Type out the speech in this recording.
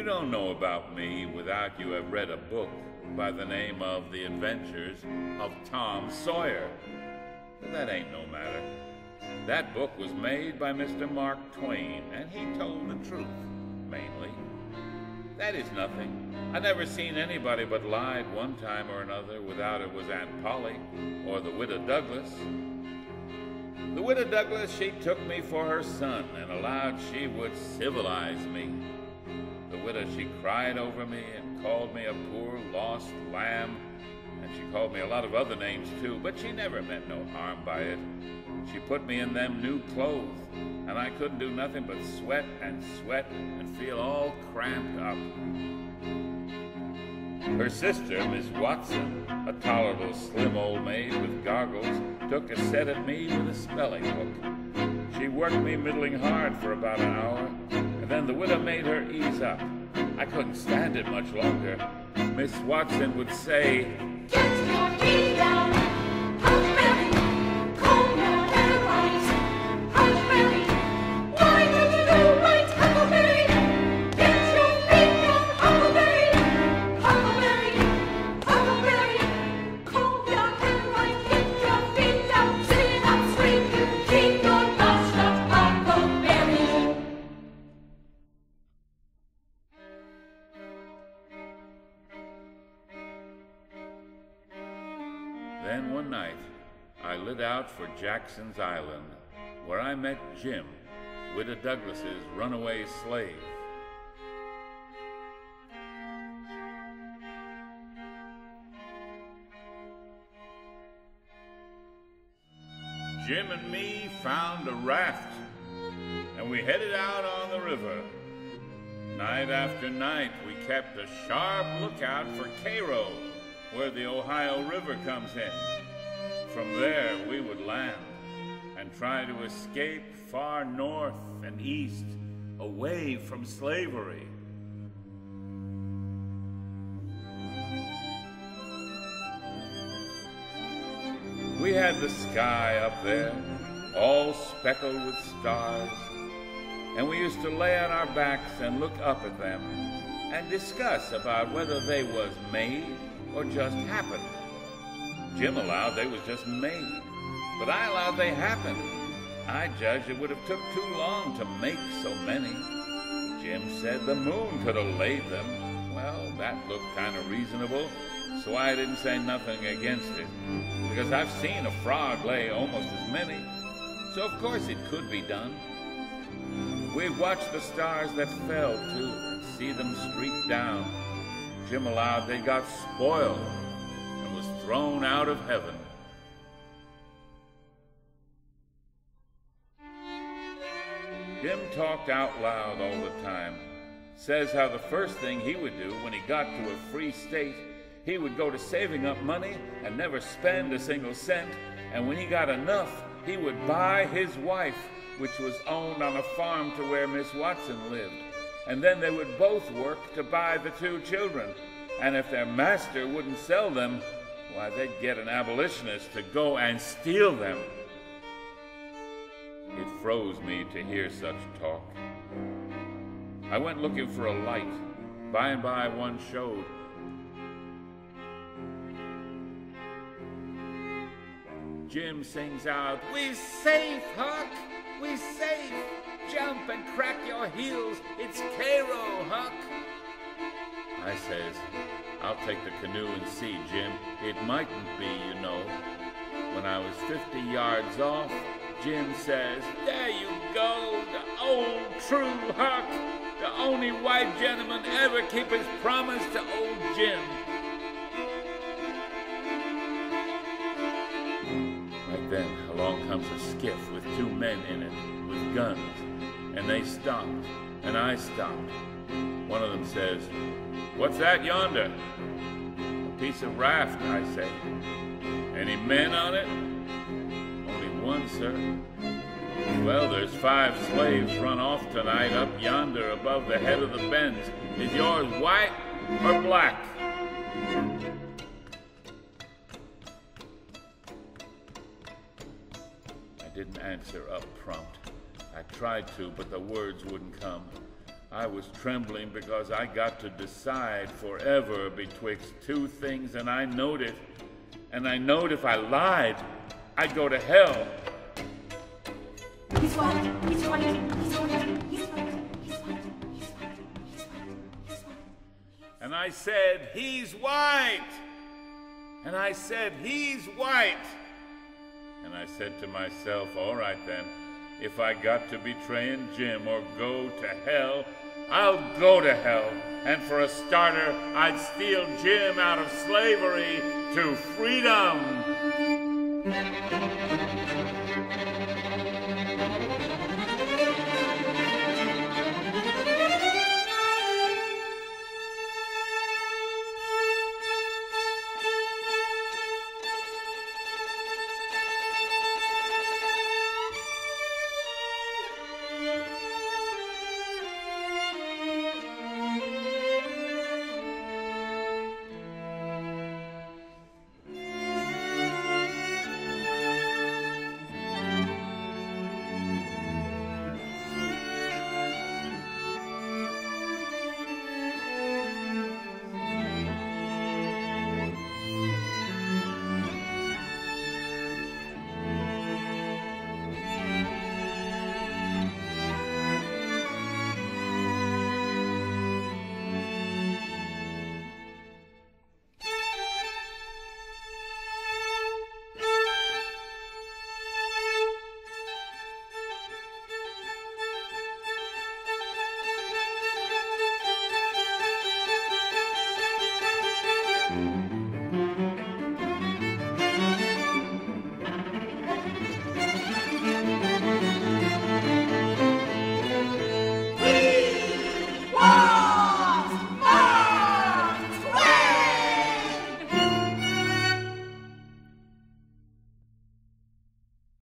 You don't know about me without you have read a book by the name of The Adventures of Tom Sawyer. But that ain't no matter. That book was made by Mr. Mark Twain, and he told the truth, mainly. That is nothing. I never seen anybody but lied one time or another without it was Aunt Polly or the widow Douglas. The widow Douglas, she took me for her son and allowed she would civilize me. The widow, she cried over me and called me a poor lost lamb, and she called me a lot of other names too, but she never meant no harm by it. She put me in them new clothes, and I couldn't do nothing but sweat and sweat and feel all cramped up. Her sister, Miss Watson, a tolerable slim old maid with goggles, took a set at me with a spelling book. She worked me middling hard for about an hour, then the widow made her ease up. I couldn't stand it much longer. Miss Watson would say, Get One night, I lit out for Jackson's Island, where I met Jim, Widow Douglas's runaway slave. Jim and me found a raft, and we headed out on the river. Night after night, we kept a sharp lookout for Cairo, where the Ohio River comes in. From there, we would land and try to escape far north and east, away from slavery. We had the sky up there, all speckled with stars, and we used to lay on our backs and look up at them and discuss about whether they was made or just happened. Jim allowed they was just made, but I allowed they happened. I judged it would have took too long to make so many. Jim said the moon could have laid them. Well, that looked kind of reasonable, so I didn't say nothing against it, because I've seen a frog lay almost as many, so of course it could be done. We've watched the stars that fell, too, and see them streak down. Jim allowed they got spoiled and was thrown out of heaven. Jim talked out loud all the time. Says how the first thing he would do when he got to a free state, he would go to saving up money and never spend a single cent, and when he got enough, he would buy his wife, which was owned on a farm to where Miss Watson lived. And then they would both work to buy the two children. And if their master wouldn't sell them, why, they'd get an abolitionist to go and steal them. It froze me to hear such talk. I went looking for a light. By and by, one showed. Jim sings out, We safe, Huck! We safe! Jump and crack your heels! It's Cairo, Huck! I says, I'll take the canoe and see, Jim. It mightn't be, you know. When I was 50 yards off, Jim says, There you go, the old true Huck! The only white gentleman ever keep his promise to old Jim. Right then, along comes a skiff with two men in it, with guns, and they stopped, and I stopped. One of them says, What's that yonder? A piece of raft, I say. Any men on it? Only one, sir. Well, there's five slaves run off tonight up yonder above the head of the bends. Is yours white or black? I didn't answer up prompt. I tried to, but the words wouldn't come. I was trembling because I got to decide forever betwixt two things, and I knowed it. And I knowed if I lied, I'd go to hell. He's white, he's white, he's white, he's white, he's white, he's white, he's white, he's white. And I said, He's white. And I said, He's white. And I said to myself, All right then, if I got to betraying Jim or go to hell, I'll go to hell. And for a starter, I'd steal Jim out of slavery to freedom.